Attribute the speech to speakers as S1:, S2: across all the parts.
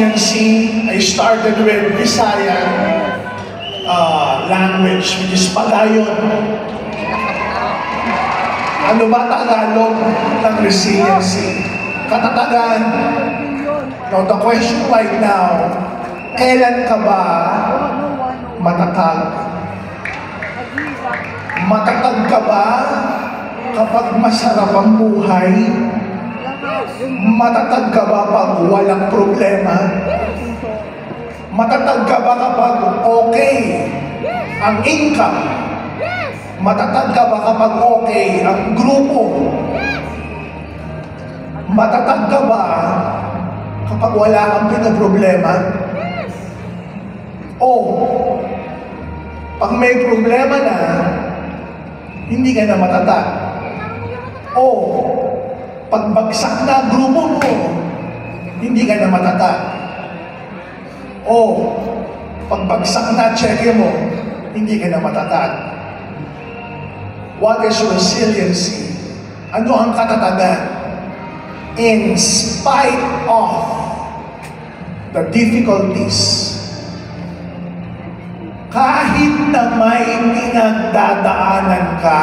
S1: resiliency, I started with Visayan uh, language, which is palayon. Ano ba Tagalog ng resiliency? Katatagan. Now, the question right now, kailan ka ba matatag? Matatag ka ba kapag masarap ang buhay? Matatag ka ba pag walang problema? Matatag ka ba kapag okay ang income? Matatag ka ba kapag okay ang grupo? Matatag ka ba kapag wala kang pinoproblema? O, pag may problema na, hindi ka na matatag. O, pag bagsak na grupo mo, hindi ka na matatag. O, pag bagsak na cheque mo, hindi ka na matatag. What is resiliency? Ano ang katatagan? In spite of the difficulties, kahit na may pinagdadaanan ka,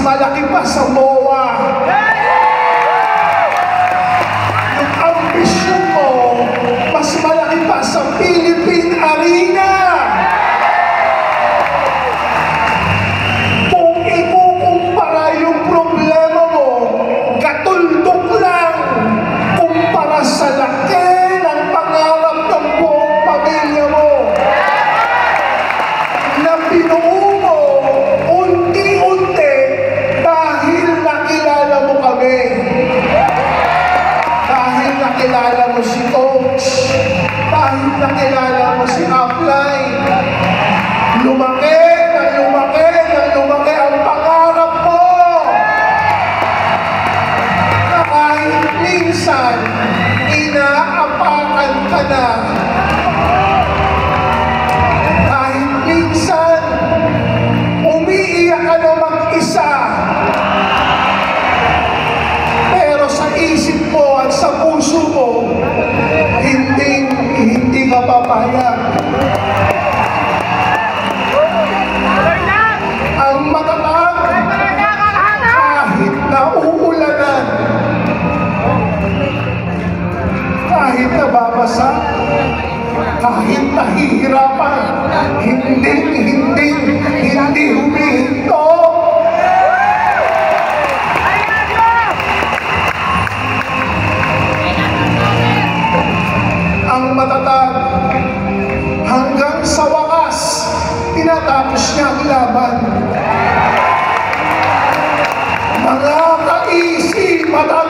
S1: cidade aqui passando boa. إذا أطاعتنا mabasa, kahit nahihirapan, hindi, hindi, hindi humihinto. Ang matatag, hanggang sa wakas, tinatapos niya ang laban. Mga kaisi, matatag,